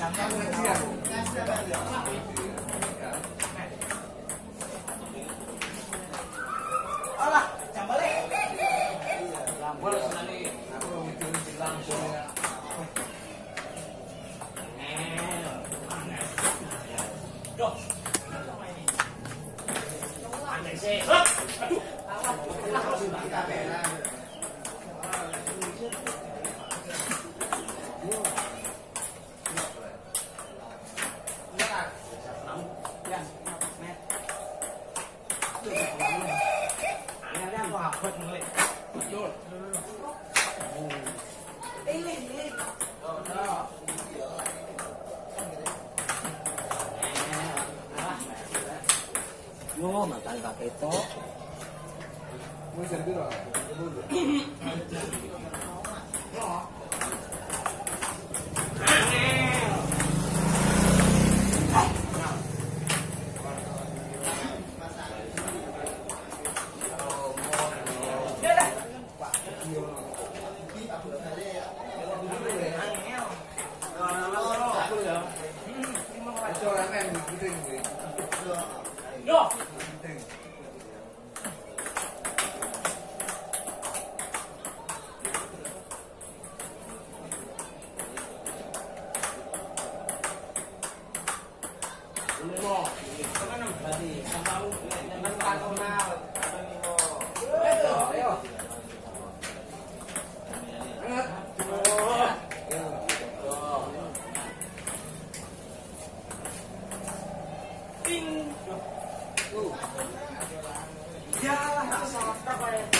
Alah, jambale. Mikir langsung ya. Duh. Aneh sih. Aduh. No, makan pakai itu. Mau servir apa? Enough! Duh. Cus.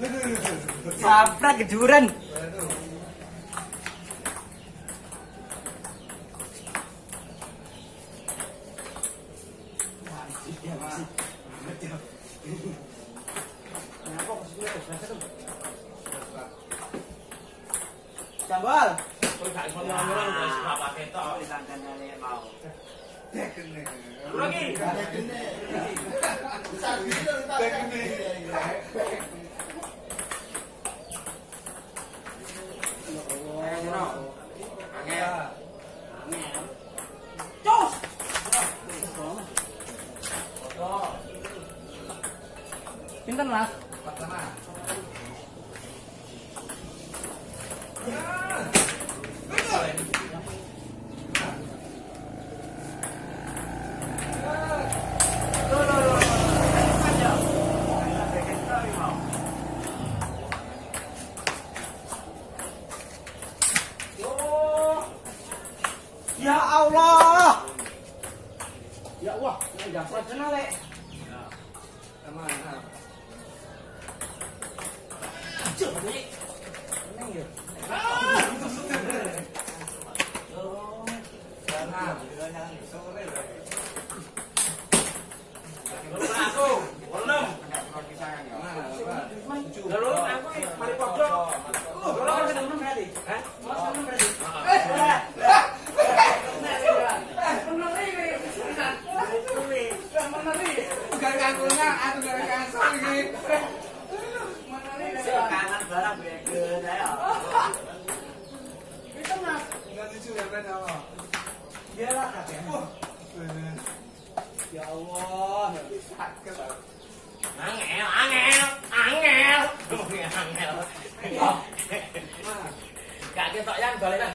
Sabrak kejuran. Jambal. Lagi. Pinten mas? Ya Allah. Ya Allah, ini udah profesional, Le. Aduh, ini. Ini chửi này được Lalu aku mari pojok. Lalu aku sedang mana tadi? Hah? 大嘴，你来啊！没动啊！那你就两边条啊！别拉下边。对对。有啊。cái bạn. Ăn nghèo, ăn nghèo, ăn nghèo. Ăn nghèo. Cả cái sợi ăn vào đây này.